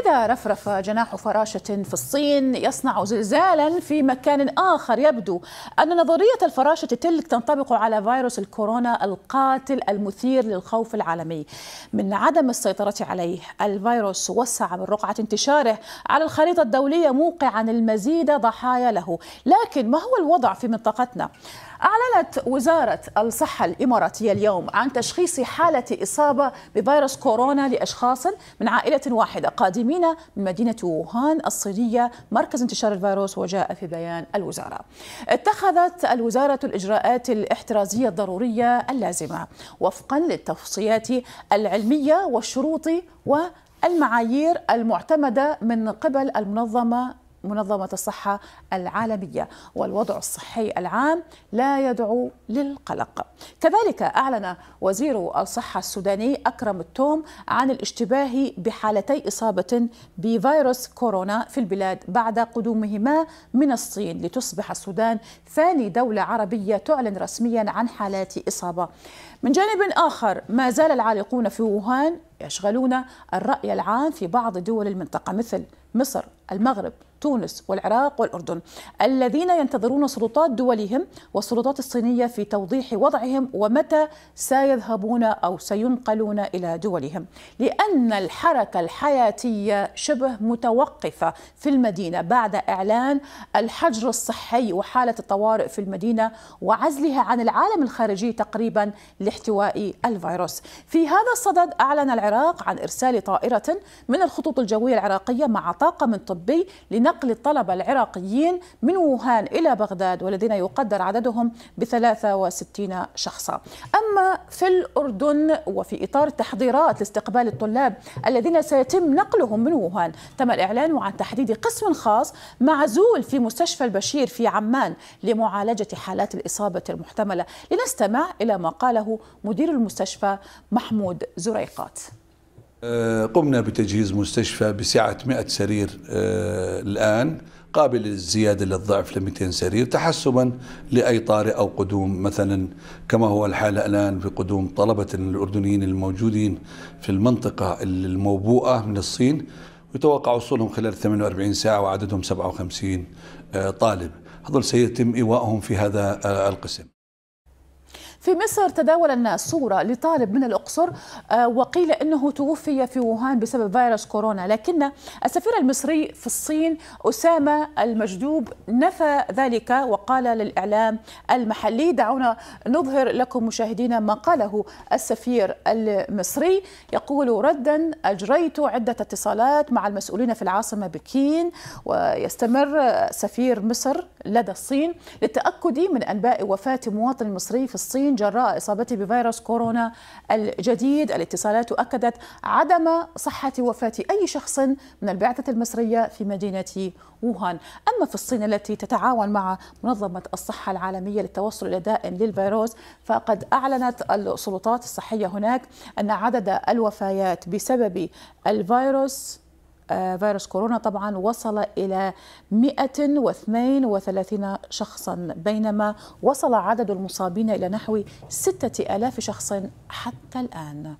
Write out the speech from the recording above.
إذا رفرف جناح فراشة في الصين يصنع زلزالا في مكان آخر. يبدو أن نظرية الفراشة تلك تنطبق على فيروس الكورونا القاتل المثير للخوف العالمي. من عدم السيطرة عليه الفيروس وسع من رقعة انتشاره على الخريطة الدولية موقعا المزيد ضحايا له. لكن ما هو الوضع في منطقتنا؟ أعلنت وزارة الصحة الإماراتية اليوم عن تشخيص حالة إصابة بفيروس كورونا لأشخاص من عائلة واحدة قادمين من مدينة ووهان الصينية مركز انتشار الفيروس وجاء في بيان الوزارة. اتخذت الوزارة الإجراءات الاحترازية الضرورية اللازمة وفقا للتوصيات العلمية والشروط والمعايير المعتمدة من قبل المنظمة منظمة الصحة العالمية والوضع الصحي العام لا يدعو للقلق. كذلك أعلن وزير الصحة السوداني أكرم التوم عن الاشتباه بحالتي إصابة بفيروس كورونا في البلاد بعد قدومهما من الصين لتصبح السودان ثاني دولة عربية تعلن رسميا عن حالات إصابة. من جانب آخر ما زال العالقون في ووهان يشغلون الرأي العام في بعض دول المنطقة مثل مصر المغرب تونس والعراق والأردن الذين ينتظرون سلطات دولهم والسلطات الصينية في توضيح وضعهم ومتى سيذهبون أو سينقلون إلى دولهم. لأن الحركة الحياتية شبه متوقفة في المدينة بعد إعلان الحجر الصحي وحالة الطوارئ في المدينة وعزلها عن العالم الخارجي تقريبا لاحتواء الفيروس. في هذا الصدد أعلن العراق عن إرسال طائرة من الخطوط الجوية العراقية مع طاقم طبي لنقل الطلبة العراقيين من ووهان إلى بغداد والذين يقدر عددهم ب 63 شخصا. أما في الأردن وفي إطار التحضيرات لاستقبال الطلاب الذين سيتم نقلهم من ووهان تم الإعلان عن تحديد قسم خاص معزول في مستشفى البشير في عمان لمعالجة حالات الإصابة المحتملة. لنستمع إلى ما قاله مدير المستشفى محمود زريقات. قمنا بتجهيز مستشفى بسعة 100 سرير الآن قابل للزيادة للضعف ل 200 سرير تحسبا لأي طارئ أو قدوم. مثلا كما هو الحالة الآن بقدوم طلبة الأردنيين الموجودين في المنطقة الموبوءة من الصين يتوقع وصولهم خلال 48 ساعة وعددهم 57 طالب. هذول سيتم إيواءهم في هذا القسم. في مصر تداول الناس صورة لطالب من الأقصر وقيل أنه توفي في ووهان بسبب فيروس كورونا. لكن السفير المصري في الصين أسامة المجدوب نفى ذلك وقال للإعلام المحلي دعونا نظهر لكم مشاهدينا ما قاله السفير المصري. يقول ردا أجريت عدة اتصالات مع المسؤولين في العاصمة بكين ويستمر سفير مصر لدى الصين للتأكد من أنباء وفاة مواطن مصري في الصين جراء إصابته بفيروس كورونا الجديد. الاتصالات أكدت عدم صحة وفاة أي شخص من البعثة المصرية في مدينة ووهان. أما في الصين التي تتعاون مع منظمة الصحة العالمية للتوصل إلى داء للفيروس فقد أعلنت السلطات الصحية هناك أن عدد الوفيات بسبب الفيروس فيروس كورونا طبعا وصل إلى 132 شخصا بينما وصل عدد المصابين إلى نحو 6000 شخص حتى الآن.